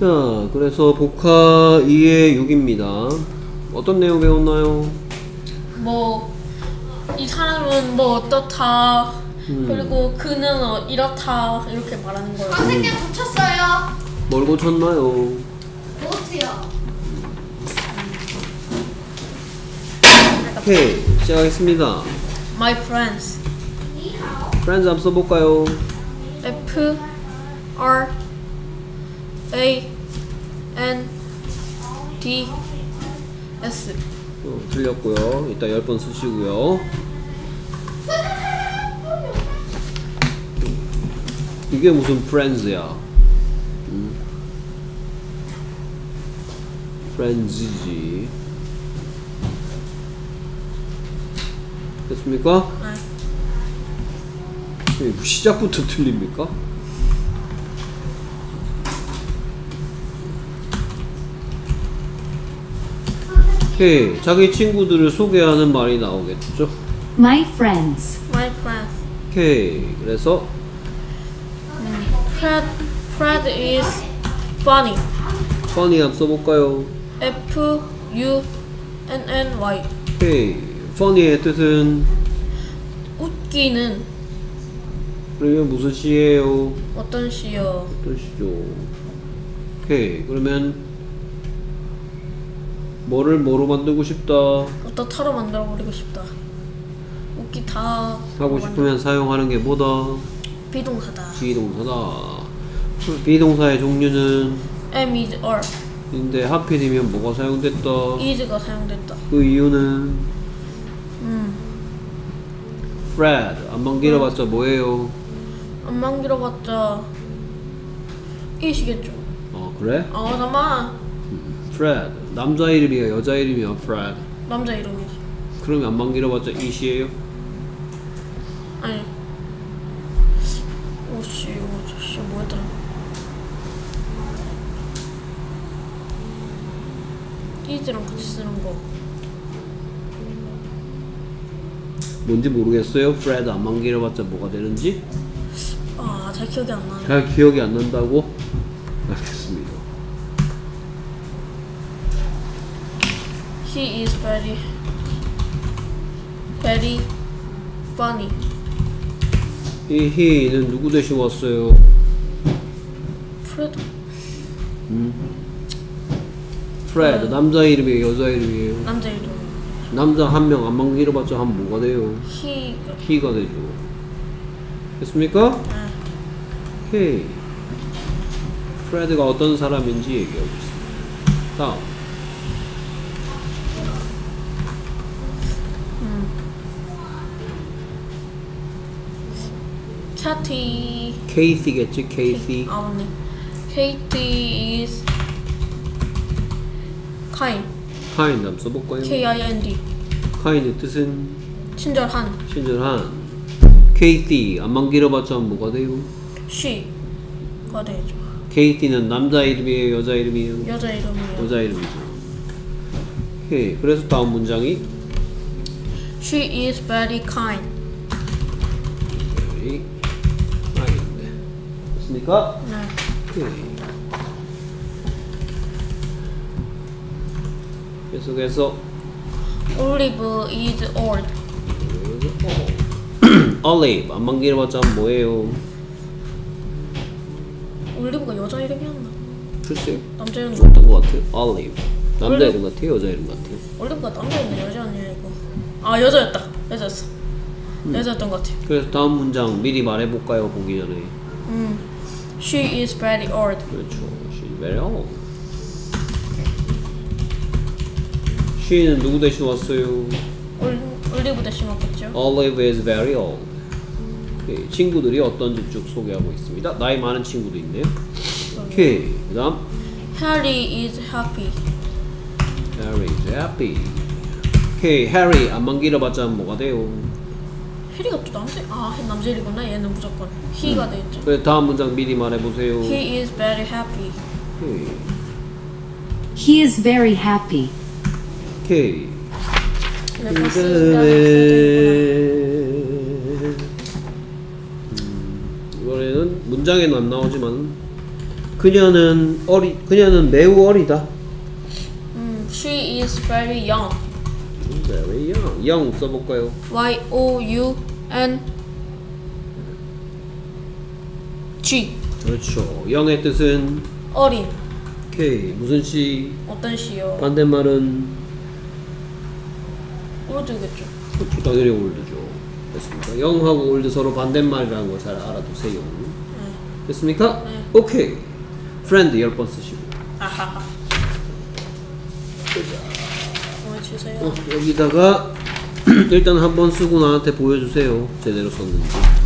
자, 그래서 복화 2의 6입니다. 어떤 내용 배웠나요? 뭐 이 사람은 뭐 어떻다 그리고 그는 어, 이렇다 이렇게 말하는 거예요. 선생님 고쳤어요. 뭘 고쳤나요? 못해요. 오케이, 시작하겠습니다. My friends. 프렌즈 한번 써볼까요? F R A N D S. 어, 틀렸고요. 이따 10번 쓰시고요. 이게 무슨 프렌즈야? 음. 프렌즈지. 됐습니까? 네. 왜 시작부터 틀립니까? 오케이. 자기 친구들을 소개하는 말이 나오겠죠? My friends. My friends. 오케이. 그래서 Fred Fred is funny. funny 한번 써볼까요? F U N N Y. 오케이. funny의 뜻은 웃기는 그러면 무슨 시예요? 어떤 시요? 어떤 시죠? 오케이. 그러면 뭐를 뭐로 만들고 싶다 어떻다로 만들어 버리고 싶다. 웃기 다. 하고 싶으면 사용하는 게 뭐다? 비동사다. 비동사다. 비동사의 종류는 am is or 인데 하필이면 뭐가 사용됐다. is가 사용됐다. 그 이유는 음. Fred 안만 길어봤자 뭐예요? 안만 길어봤자 이시겠죠. 어 그래? 아 잠만 Fred 남자 이름이야 여자 이름이야 Fred. 남자 이름이지. 그러면 안만 길어봤자 이시예요? 아니. 오씨 오씨 뭐였더라. is랑 같이 쓰는 거. 뭔지 모르겠어요. Fred 안만 길어봤자 뭐가 되는지 아잘 기억이 안 나네. 잘 기억이 안 난다고? 알겠습니다. He is very very funny. 이 he는 누구 대신 왔어요? 프레드 Fred 남자 이름이에요 여자 이름이에요? 남자 이름. 남자 한 명 안만 길어봤자 한 뭐가 돼요? He가 he가 되죠. 됐습니까? 아, 오케이. 프레드가 어떤 사람인지 얘기하고 있습니다. 다음. Katy. 케이시겠지, 케이시. 아 맞네. Katy is kind. kind 한번 써볼까요? K I N D. kind의 뜻은 친절한. 친절한. 케이티 안만 길어봤자 뭐가 돼요? She가 되죠. 케이티는 남자 이름이에요, 여자 이름이에요? 여자 이름이에요. 여자 이름이죠. 오케이. 그래서 다음 문장이 She is very kind. very kind. 됐습니까? 네. 오케이. 계속해서 Olive is old. 올리브 안만 길어봤자 뭐예요? 올리브가 여자 이름이었나? 글쎄요. 남자였나? 어떤 것 같아요? 올리브 남자 올리브. 이름 같아요? 여자 이름 같아요? 올리브가 남자였나 여자였냐 이거. 아 여자였다. 여자였어. 여자였던 것 같아. 그래서 다음 문장 미리 말해볼까요? 보기 전에 음. She is very old. 그렇죠. She's very old. She는 누구 대신 왔어요? 올, 올리브 대신 왔겠죠? Olive is very old. 오케이. 친구들이 어떤지 쭉 소개하고 있습니다. 나이 많은 친구도 있네요. 오케이. 그다음 Harry is happy. Harry is happy. 오케이. Harry 안만 길어봤자 뭐가 돼요? 해리가 또 남자 아 남자 이름이구나 얘는 무조건 he가 되겠죠. 그래서 다음 문장 미리 말해보세요. He is very happy. 오케이. He is very happy. 오케이. 이렇게 그 쓰니까 음, 이번에는 문장에는 안 나오지만 그녀는 어리 그녀는 매우 어리다. 음, she is very young. Very young. young 써볼까요? Y O U N G 그렇죠. young의 뜻은 어린 오케이 무슨 시 어떤 시요? 반대말은 올드겠죠. 그렇죠. 당연히 올드죠. 됐습니까? young하고 old 서로 반대말이라는 거잘 알아두세요. 됐습니까? 네. 오케이. friend 열번 쓰시고. 아하하. 오늘 주세요. 어, 여기다가 일단 한번 쓰고 나한테 보여주세요. 제대로 썼는지.